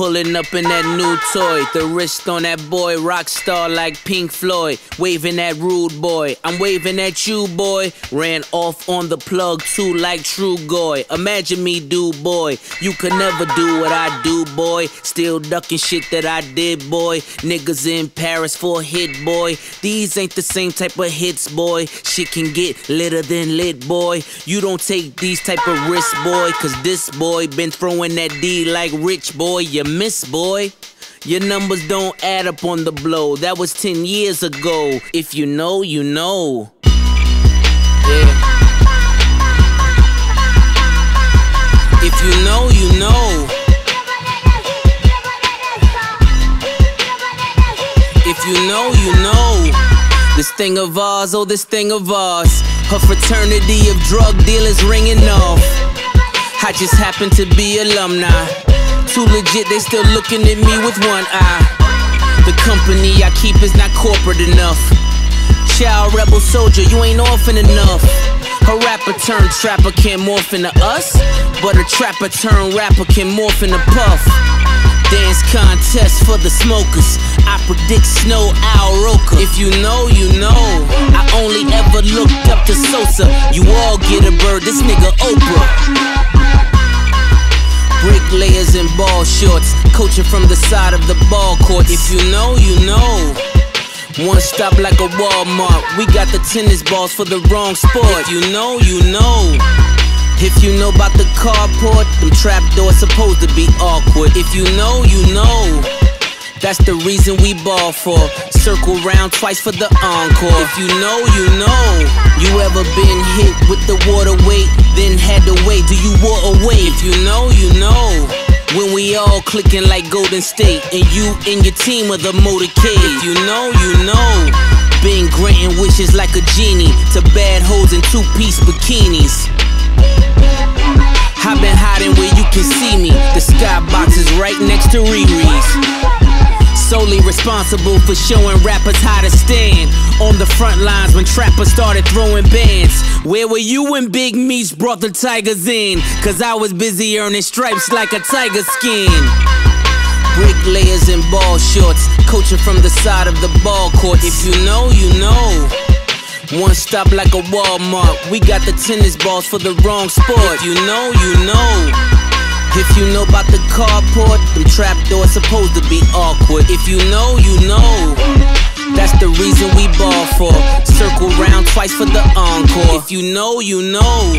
Pulling up in that new toy, the wrist on that boy, rock star like Pink Floyd. Waving at rude boy, I'm waving at you, boy. Ran off on the plug too, like True Goy. Imagine me, do boy. You could never do what I do, boy. Still ducking shit that I did, boy. Niggas in Paris for Hit-Boy. These ain't the same type of hits, boy. Shit can get litter than lit, boy. You don't take these type of risks, boy. Cause this boy been throwing that D like Rich Boy. You miss, boy. Your numbers don't add up on the blow. That was 10 years ago. If you know, you know. Yeah. If you know, you know. If you know, you know. This thing of ours, oh, this thing of ours. A fraternity of drug dealers ringing off. I just happen to be alumni. Too legit, they still looking at me with one eye. The company I keep is not corporate enough. Child rebel soldier, you ain't orphan enough. A rapper turned trapper can't morph into us, but a trapper turned rapper can morph into puff. Dance contest for the smokers. I predict snow Al Roker. If you know, you know. I only ever looked up to Sosa. You all get a bird, this nigga Oprah. Ball shorts, coaching from the side of the ball court. If you know, you know. One stop like a Walmart. We got the tennis balls for the wrong sport. If you know, you know. If you know about the carport, them trap doors supposed to be awkward. If you know, you know. That's the reason we ball for. Circle round twice for the encore. If you know, you know. You ever been hit with the water weight, then had to wait? Do you walk away? If you know, you know. When we all clicking like Golden State, and you and your team are the motorcade. If you know, you know. Been granting wishes like a genie to bad hoes in two piece bikinis. I've been hiding where you can see me. The skybox is right next to Riri's. Solely responsible for showing rappers how to stand on the front lines when trappers started throwing bands. Where were you when Big Meech brought the Tigers in? Cause I was busy earning stripes like a tiger skin. Bricklayers in ball shorts, coaching from the side of the ball court. If you know, you know. One stop like a Walmart. We got the tennis balls for the wrong sport. If you know, you know. If you know about the carport, them trap doors supposed to be awkward. If you know, you know. That's the reason we ball for. Circle round twice for the encore. If you know, you know.